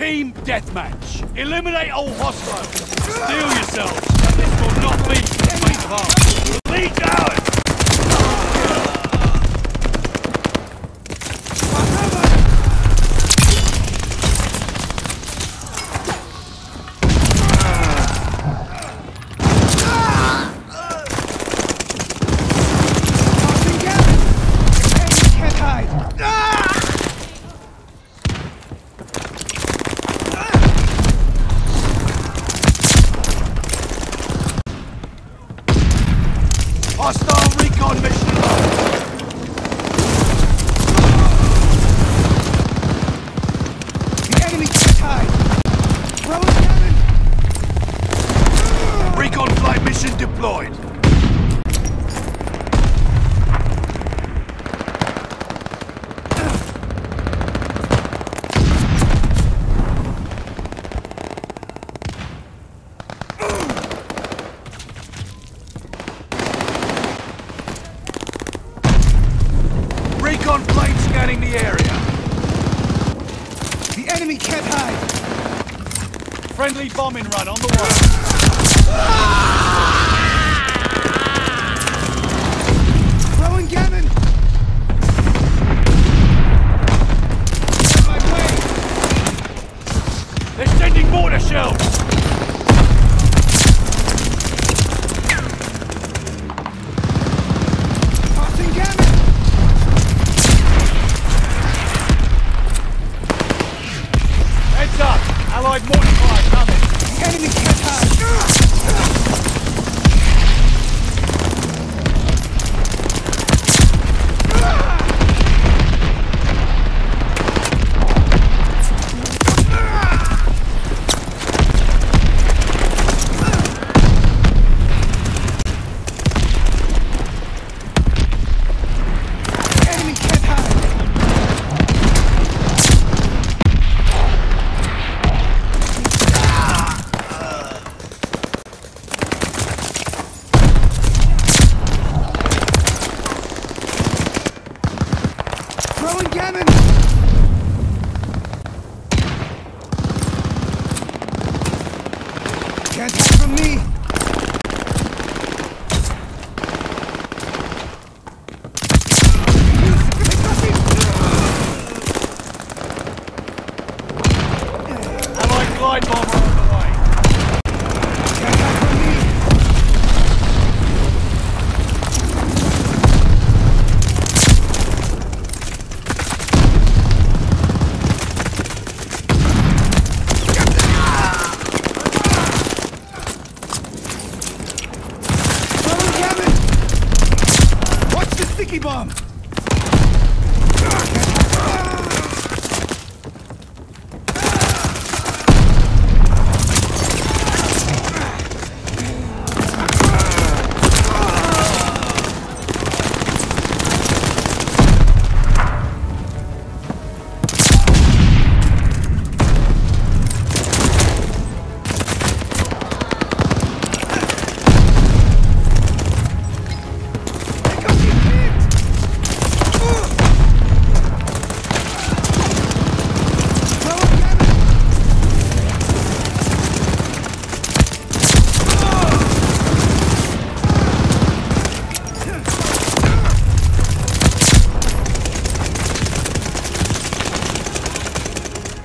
Team deathmatch. Eliminate all hostiles. Steel yourselves. This will not be a space of arms. Lead down! Can't hide! Hostile recon mission lost. The enemy can't hide! Throwing cannon! Recon mission deployed. Recon plane scanning the area. The enemy can't hide! Friendly bombing run on the shells. Heads up. Allied mortar fire coming. Enemy can't cannon! Can't hide from me! Allied glide bomber the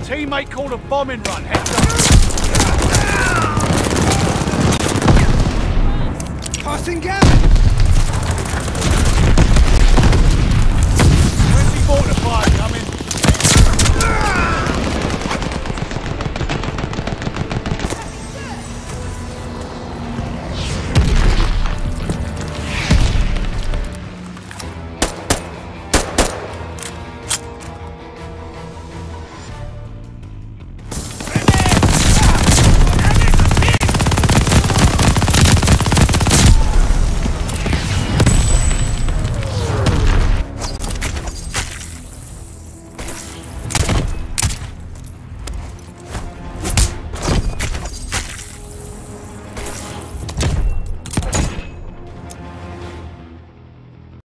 Teammate called a bombing run. Heads up. Cannon!